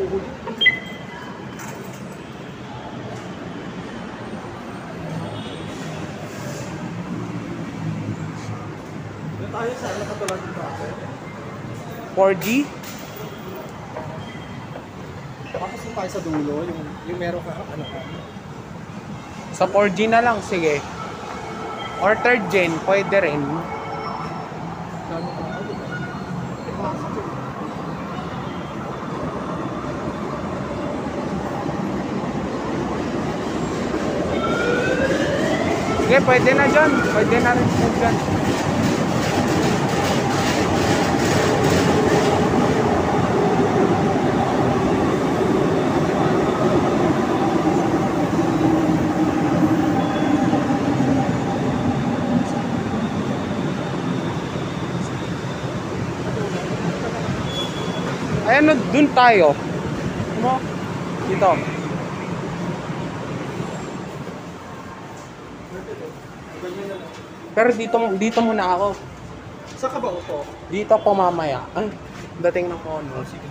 napuhuli. Doon tayo sa ano katulad dito ako. 4G? Tapos doon tayo sa dulo, yung, yung meron ka, ano ka. Sa 4G na lang, sige. Or third gen, pwede rin. Gano ka ako, di ba? Sige, pwede na dyan. Pwede na rin po dyan. Ayan, dun tayo. Mo? Dito. Ganyan na lang. Pero dito, dito muna ako. Saan ka ba upo? Dito po mamaya. Ay, dating ng kono. sige.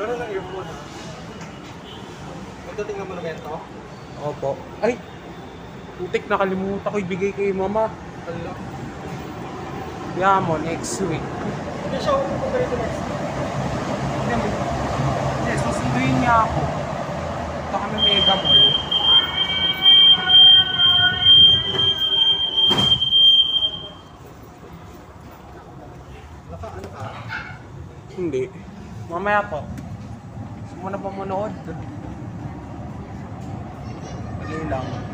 Pero lang earphone ha. Pagdating naman ng bento, Opo. Ay, putik nakalimutan ko ibigay kay mama. hala. Kaya mo, next week. Hindi siya pupunta rito next. Hindi, susunduin niya ako. Ito kami mega mall. Naka ano ka? Hindi. Mamaya po. Gusto mo na ba manood? Dali lang.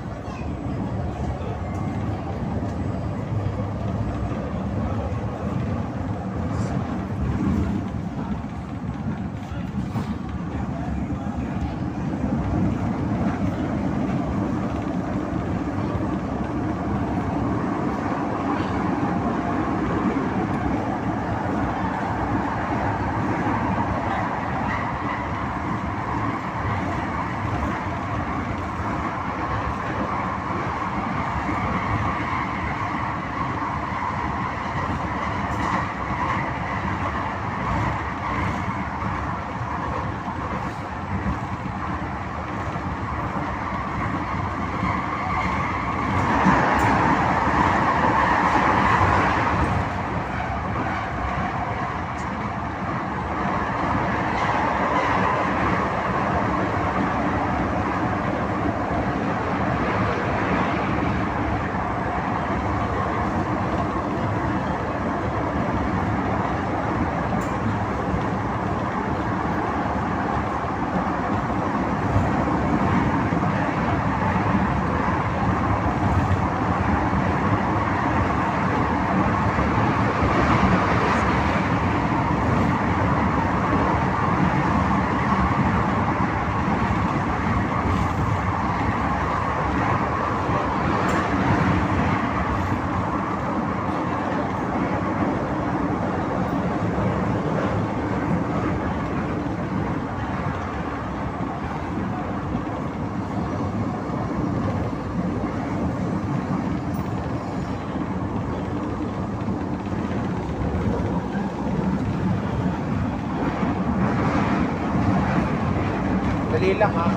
Dali lang ha.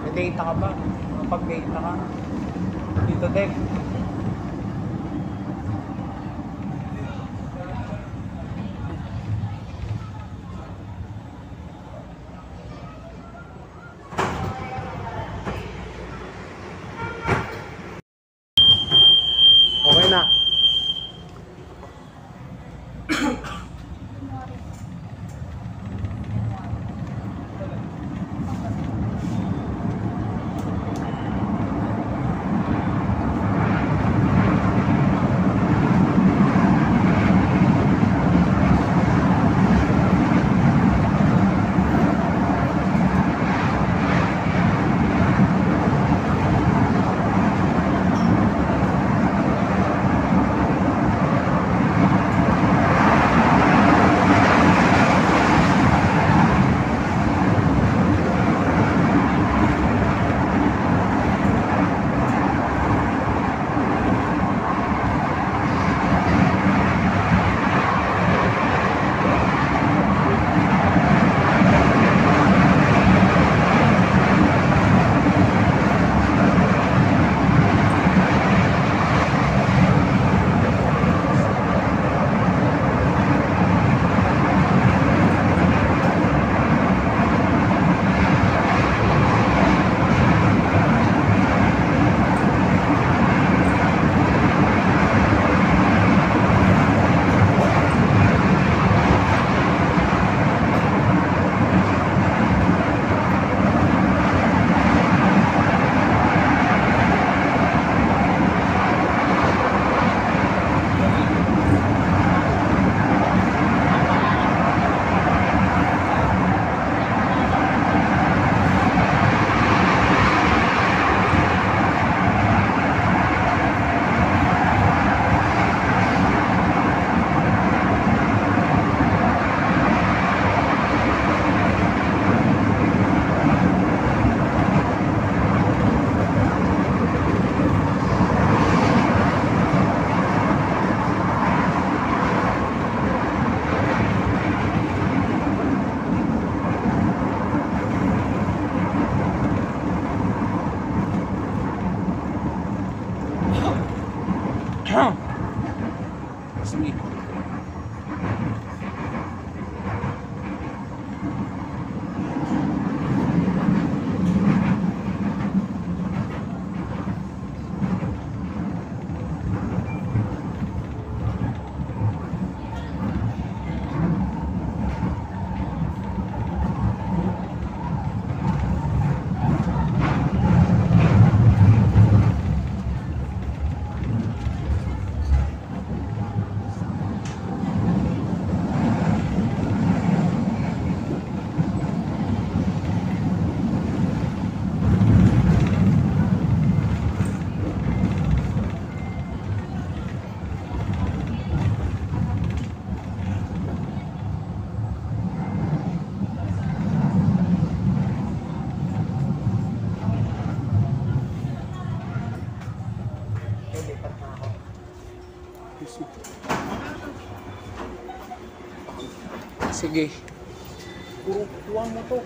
May data ka ba? Kapag-data ka. Dito din. Sige. Puro kuha mo to.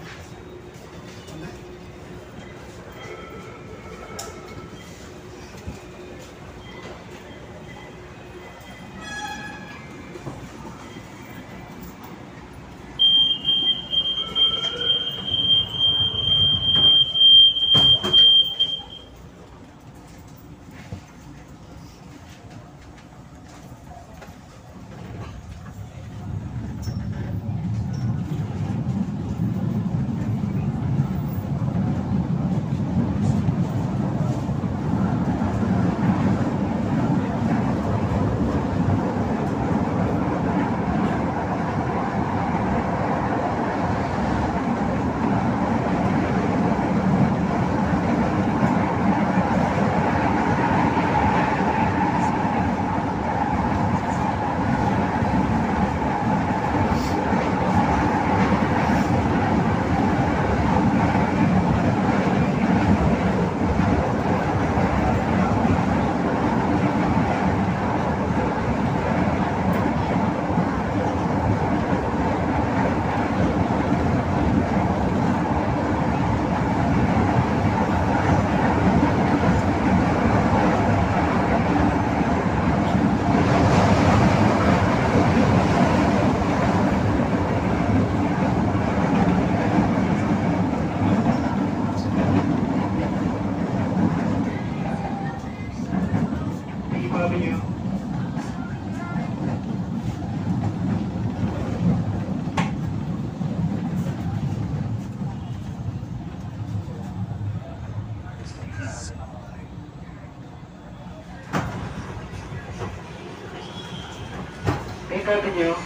Avenue.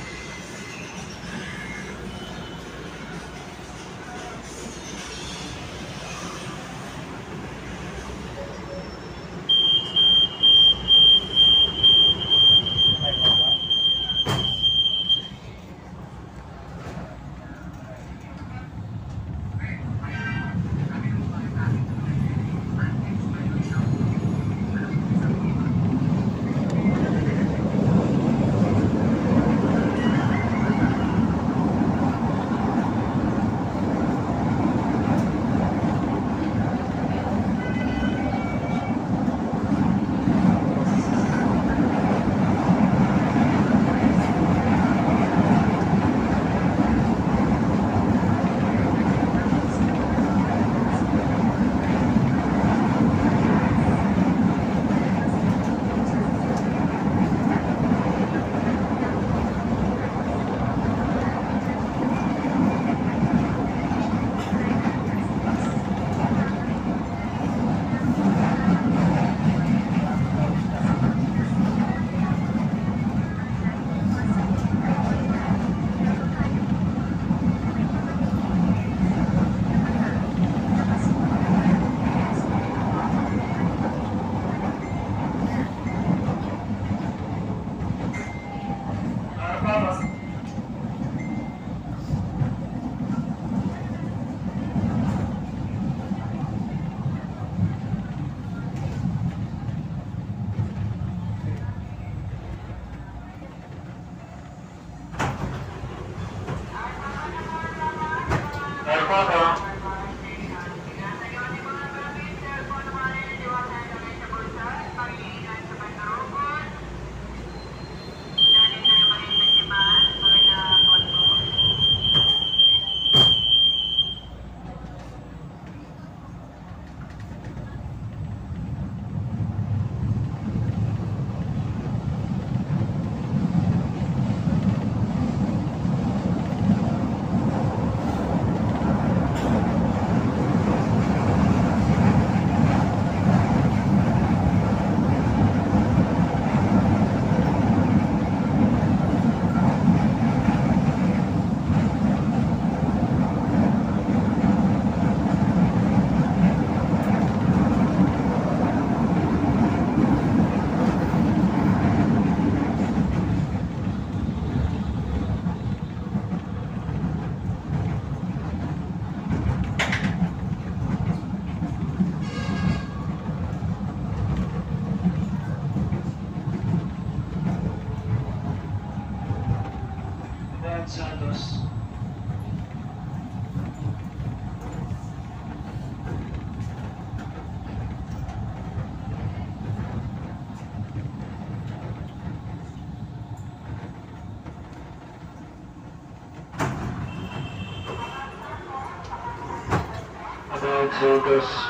Focus.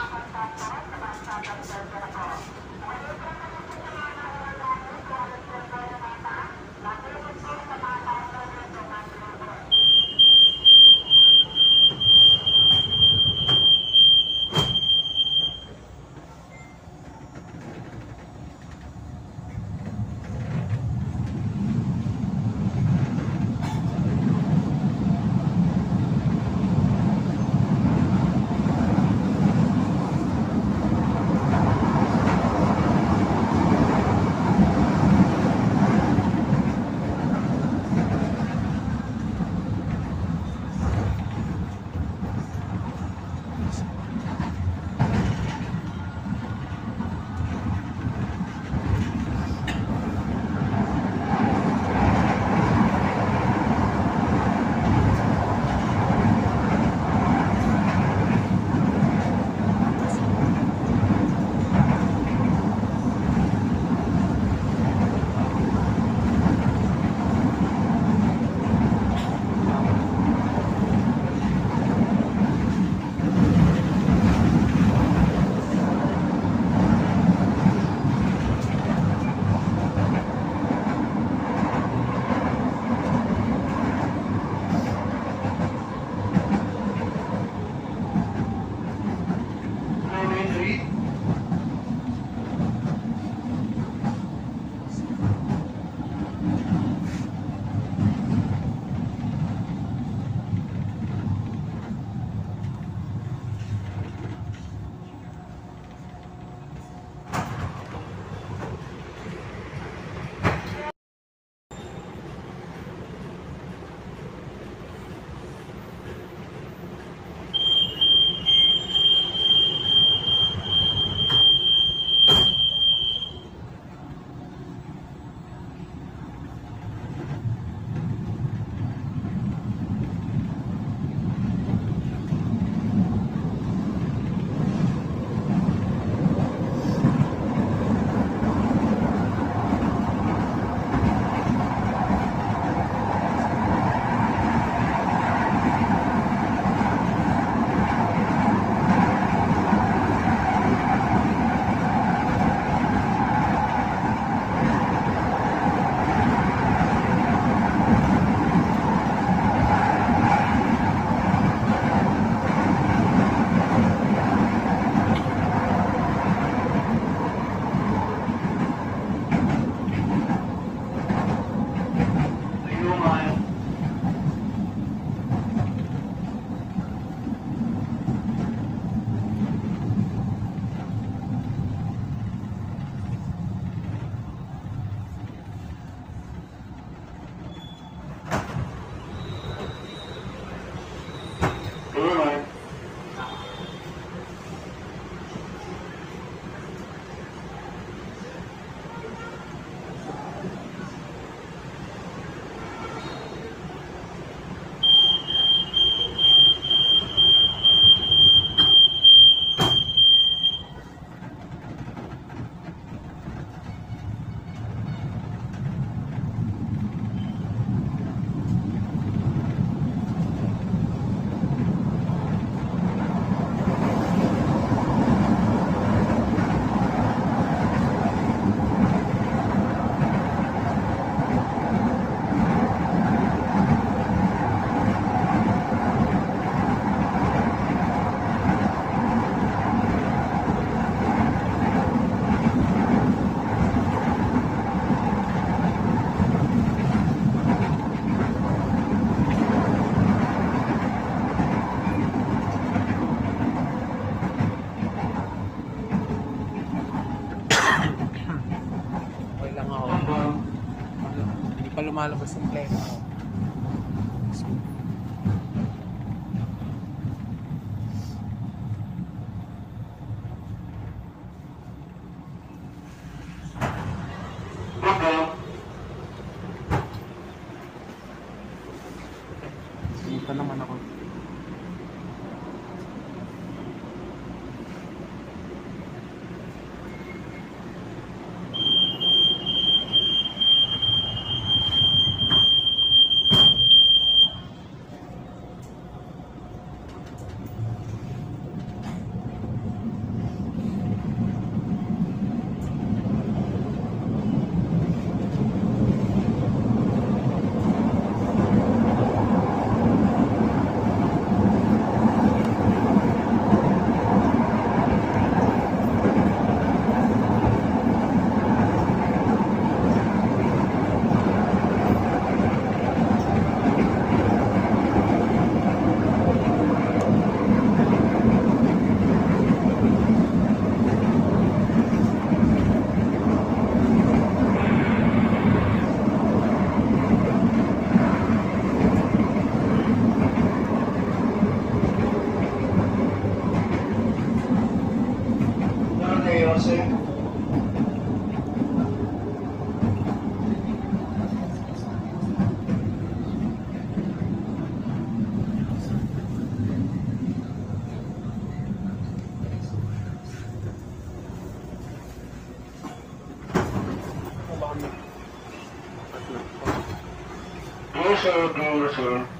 sir, no, sir.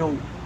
Or,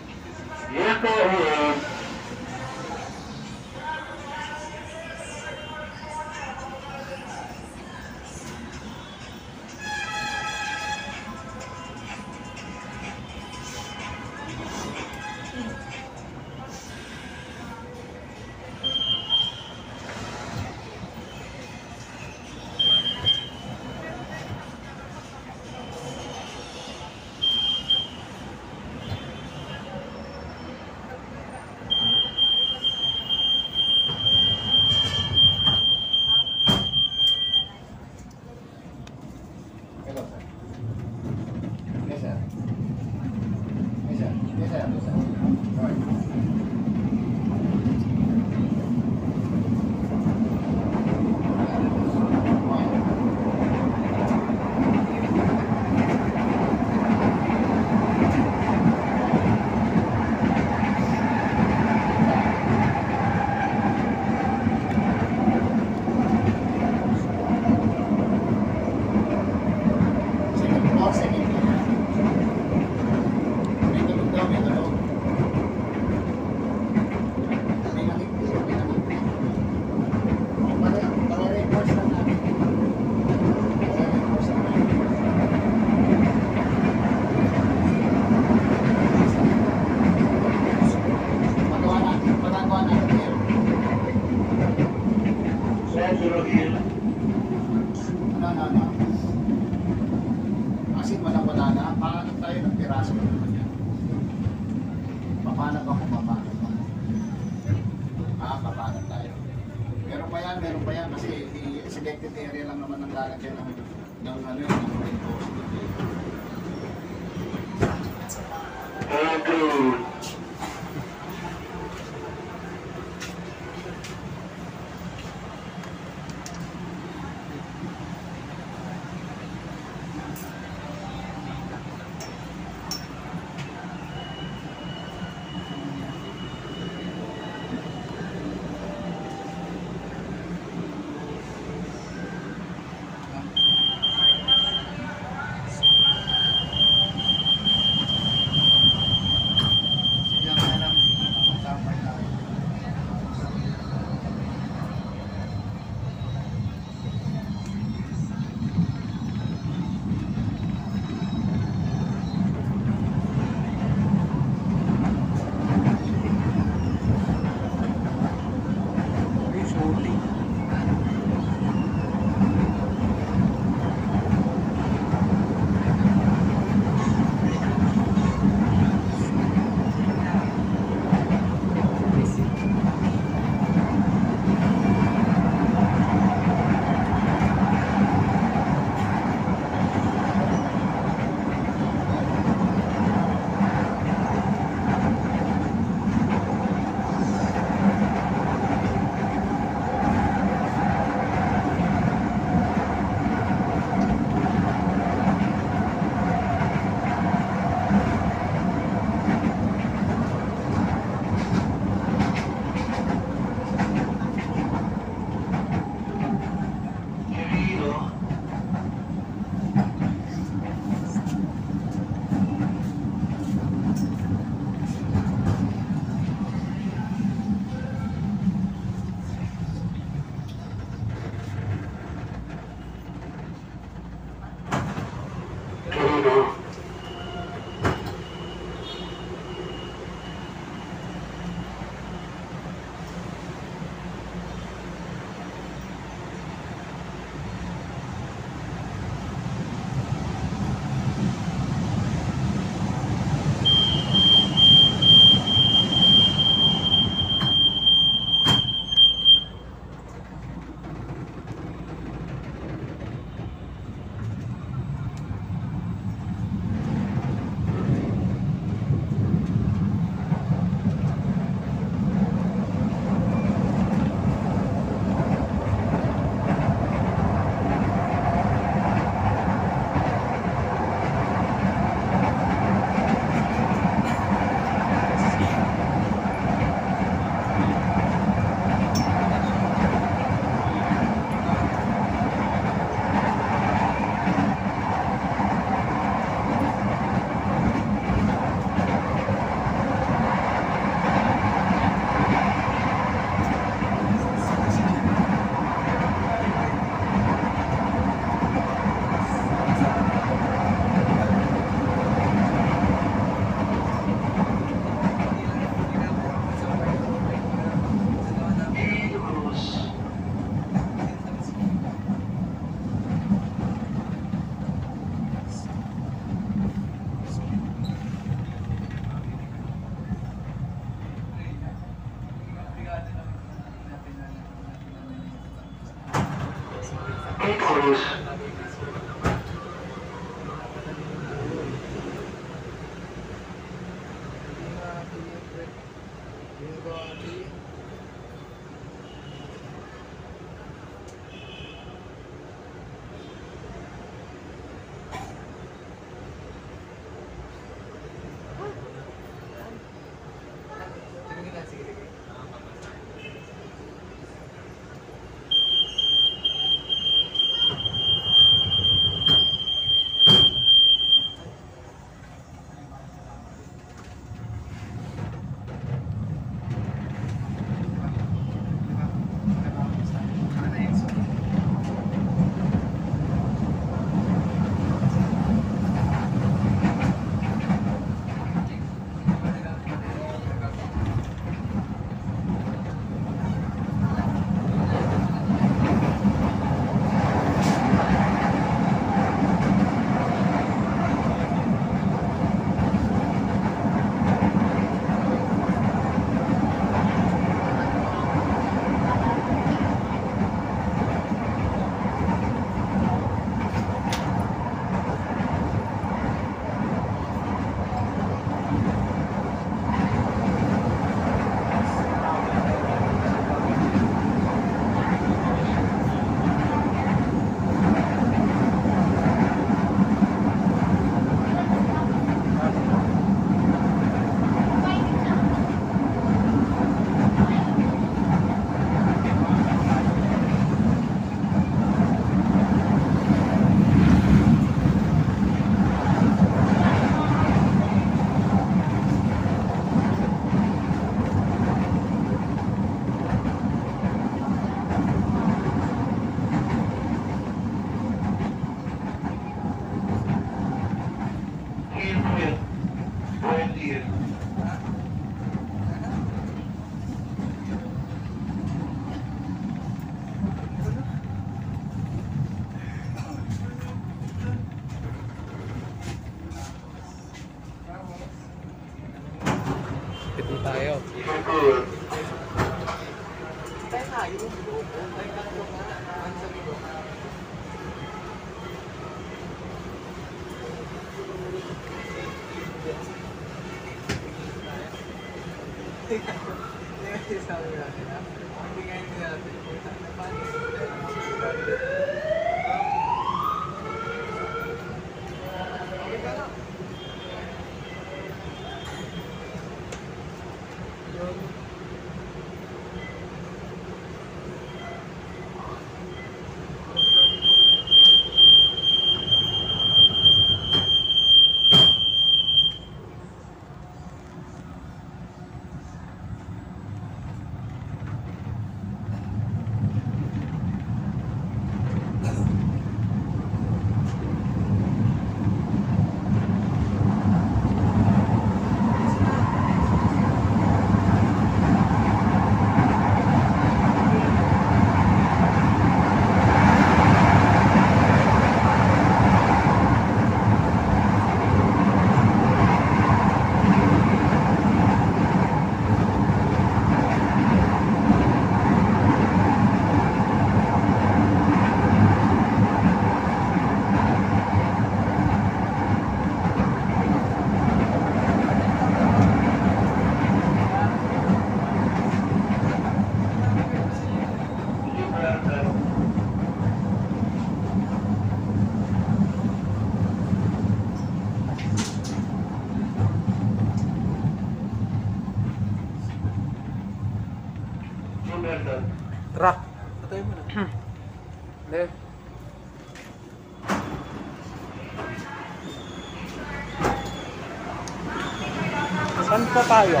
tayo?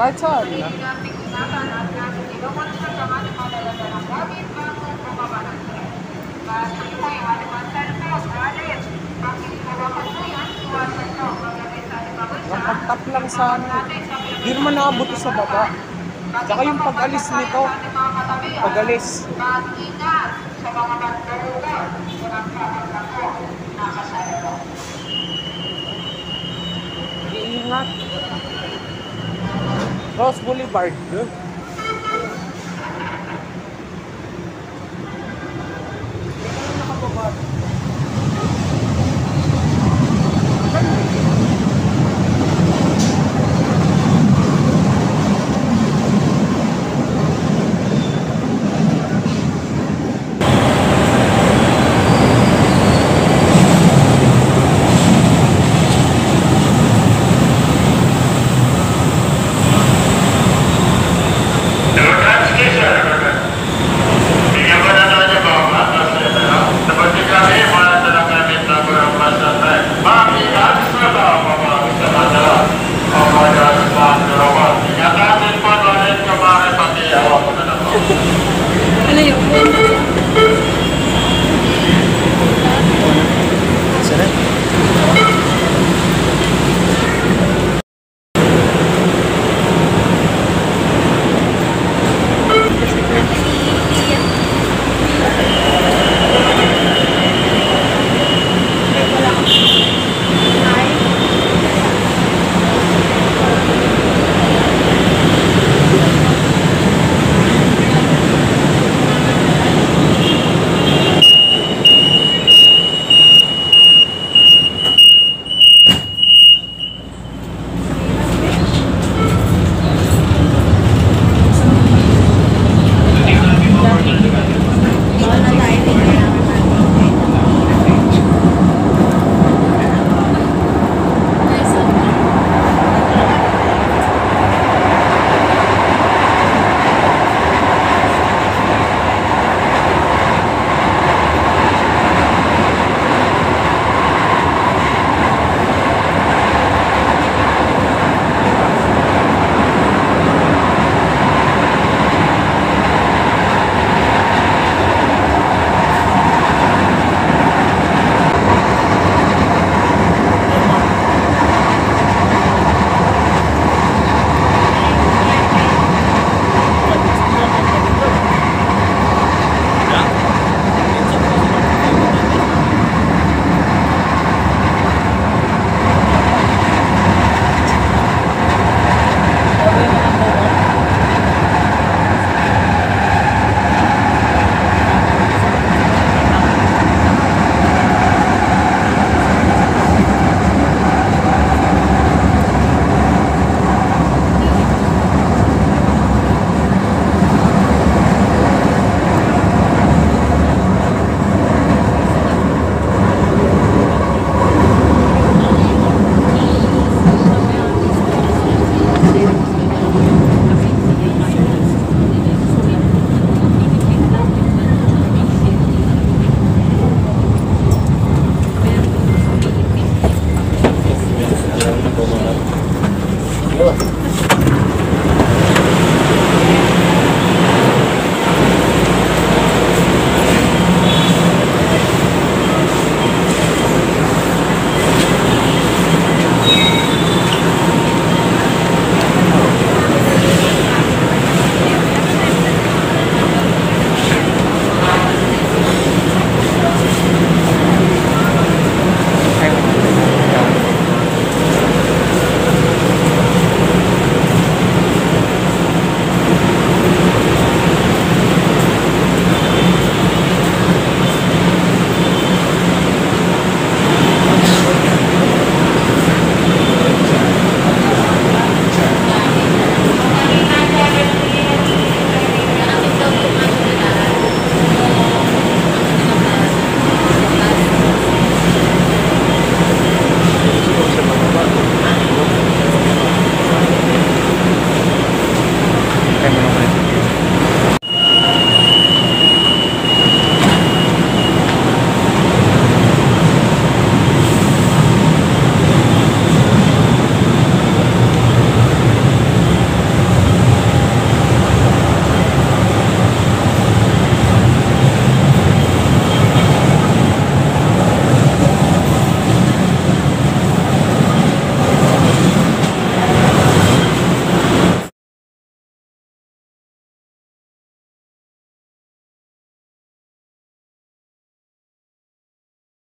Kahit saan. Ang pagtap lang sa ano. Hindi naman naabot to sa baba. Tsaka yung pag-alis nito. Pag-alis. not cross boulevard.